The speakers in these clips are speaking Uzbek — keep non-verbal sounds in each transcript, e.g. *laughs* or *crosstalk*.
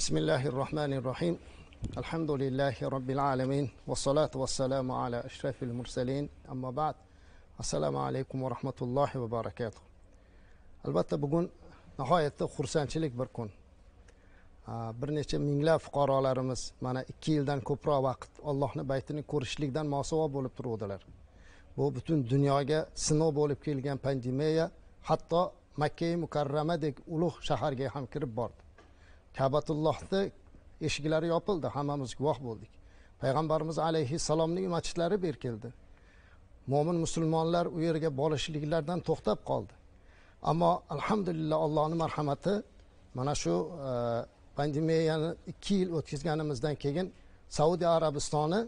بسم الله الرحمن الرحيم الحمد لله رب العالمين والصلاة والسلام على أشرف المرسلين أما بعد assalomu alaykum va rahmatullohi va barakatuh albatta bugun nihoyatda xursandchilik bir kun bir necha minglab fuqarolarimiz mana ikki yildan ko'proq vaqt allohni baytini ko'rishlikdan mosuvo bo'lib turuvdilar bu butun dunyoga sinov bo'lib kelgan pandemiya hatto makkai mukarramadek ulug' shaharga ham kirib bordi Kabatullohni eshiklari yopildi hammamiz guvoh bo'ldik. Payg'ambarimiz alayhissalomning masjidlari berkildi. Mo'min musulmonlar u yerga borishliklardan to'xtab qoldi. Ammo alhamdulillah allohni marhamati mana shu e, pandemiyani ikki yil o'tkazganimizdan keyin saudiya arabistoni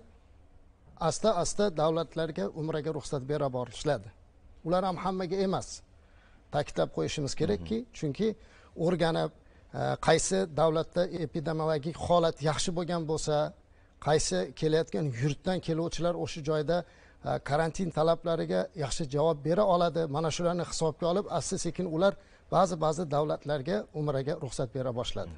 asta asta davlatlarga umraga ruxsat bera boshladi. Ular ham hammaga emas ta'kidlab qo'yishimiz kerakki chunki o'rganib qaysi davlatda epidemiologik holat yaxshi bo'lgan bo'lsa qaysi kelayotgan yurtdan keluvchilar o'sha joyda e, karantin talablariga yaxshi javob bera oladi mana shularni hisobga olib asta sekin ular ba'zi ba'zi davlatlarga umraga ruxsat bera boshladi.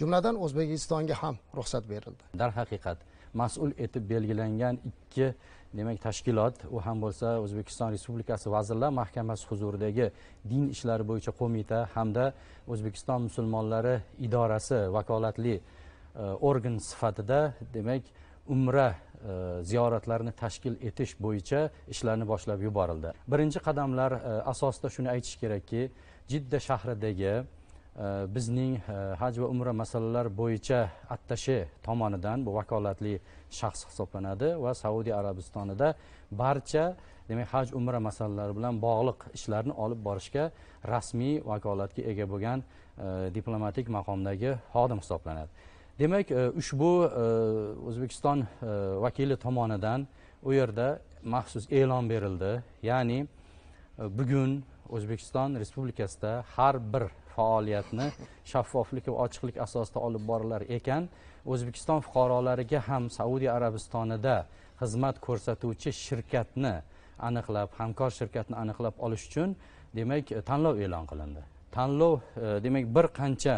Jumladan o'zbekistonga ham ruxsat berildi. Darhaqiqat mas'ul etib belgilangan ikki demak tashkilot u ham bo'lsa o'zbekiston respublikasi vazirlar mahkamasi huzuridagi din ishlari bo'yicha qo'mita hamda o'zbekiston musulmonlari idorasi vakolatli e, organ sifatida demak umra e, ziyoratlarini tashkil etish bo'yicha ishlarni boshlab yuborildi. Birinchi qadamlar e, asosida shuni aytish kerakki jidda shahridagi bizning e, haj va umra masalalari bo'yicha attashe tomonidan bu vakolatli shaxs hisoblanadi va saudiya arabistonida barcha demak haj umra masalalari bilan bog'liq ishlarni olib borishga rasmiy vakolatga ega bo'lgan e, diplomatik maqomdagi xodim hisoblanadi. Demak e, ushbu o'zbekiston vakili tomonidan u yerda maxsus e'lon berildi. Ya'ni bugun o'zbekiston respublikasida har bir faoliyatni *laughs* shaffoflik va ochiqlik asosida olib borilar ekan. O'zbekiston fuqarolariga ham saudiya arabistonida xizmat ko'rsatuvchi shirkatni aniqlab hamkor shirkatni aniqlab olish uchun demak tanlov e'lon qilindi. Tanlov e, demak bir qancha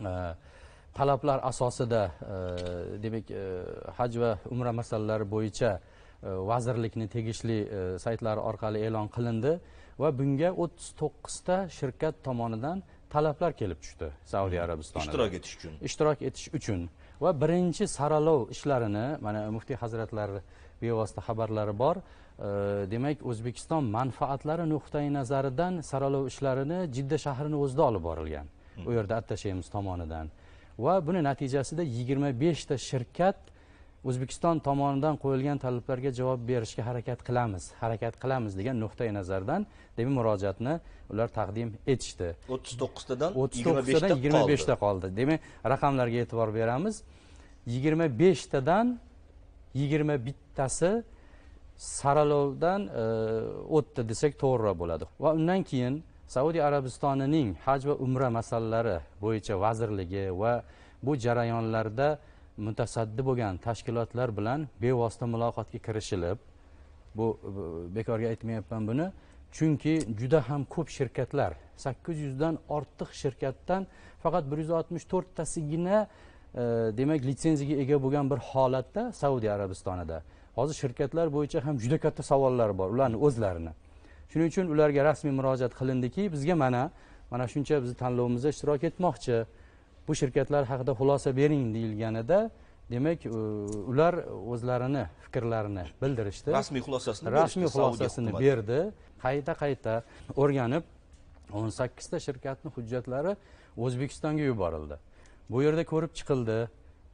e, talablar asosida e, demak haj va umra masalalari bo'yicha vazirlikni tegishli saytlari orqali e'lon qilindi. Va bunga o'ttiz to'qqizta shirkat tomonidan talablar kelib tushdi saudiya arabistonida ishtirok etish uchun. Ishtirok etish uchun. Va birinchi saralov ishlarini mana muftiy hazratlari bevosita xabarlari bor. Demak o'zbekiston manfaatlari nuqtai nazaridan saralov ishlarini jidda shahrini o'zida olib borilgan. U yerda attashemiz tomonidan. Va buni natijasida yigirma beshta shirkat o'zbekiston tomonidan qo'yilgan talablarga javob berishga harakat qilamiz. Harakat qilamiz degan nuqtai nazardan demak murojaatni ular taqdim etishdi. o'ttiz to'qqiztadan o'ttiz to'qqiztadan yigirma beshta qoldi. demak raqamlarga e'tibor beramiz. Yigirma beshtadan yigirma bittasi saralovdan e, o'tdi desak to'g'riroq bo'ladi. Va undan keyin saudiya arabistonining haj va umra masalalari bo'yicha vazirligi va bu jarayonlarda mutasaddi bo'lgan tashkilotlar bilan bevosita muloqotga kirishilib bu bekorga aytmayapman buni chunki juda ham ko'p shirkatlar sakkiz yuzdan ortiq shirkatdan faqat bir yuz oltmish to'rttasigina e, demak litsenziyaga ega bo'lgan bir holatda saudiya arabistonida. Hozir shirkatlar bo'yicha ham juda katta savollar bor ularni o'zlarini. Shuning uchun ularga rasmiy murojaat qilindiki bizga mana mana shuncha bizni tanlovimizda ishtirok etmoqchi. Bu shirkatlar haqida xulosa bering deyilganida demak ular o'zlarini fikrlarini bildirishdi. Rasmiy xulosasini rasmiy xulosasini berdi. Qayta qayta o'rganib o'n sakkizta shirkatni hujjatlari o'zbekistonga yuborildi. Bu yerda ko'rib chiqildi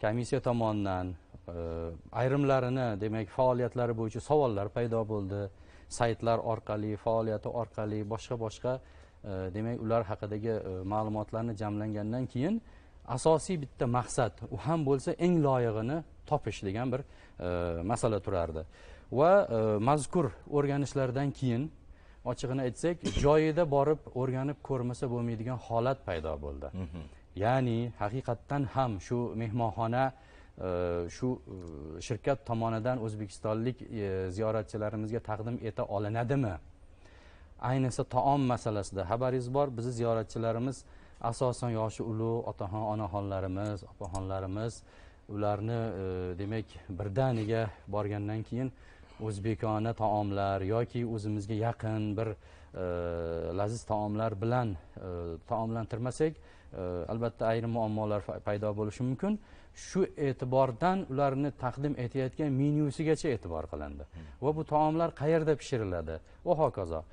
komissiya tomonidan e, ayrimlarini demak faoliyatlari bo'yicha savollar paydo bo'ldi. Saytlar orqali faoliyati orqali boshqa boshqa e, demak ular haqidagi e, ma'lumotlarni jamlangandan keyin asosiy bitta maqsad u ham bo'lsa eng loyig'ini topish degan bir e, masala turardi. Va e, mazkur o'rganishlardan keyin ochig'ini aytsak joyida borib o'rganib ko'rmasa bo'lmaydigan holat paydo bo'ldi. Ya'ni haqiqatdan ham shu mehmonxona e, shu shirkat tomonidan o'zbekistonlik ziyoratchilarimizga taqdim eta olinadimi? Ayniqsa taom masalasida xabaringiz bor. Bizni ziyoratchilarimiz asosan yoshi ulug' otaxon onaxonlarimiz opaxonlarimiz ularni e, demak birdaniga borgandan keyin o'zbekona taomlar yoki o'zimizga yaqin bir e, laziz taomlar bilan e, taomlantirmasak e, albatta ayrim muammolar paydo bo'lishi mumkin. Shu e'tibordan ularni taqdim etayotgan menyusigacha e'tibor qilindi. Va bu taomlar qayerda pishiriladi? Va hokazo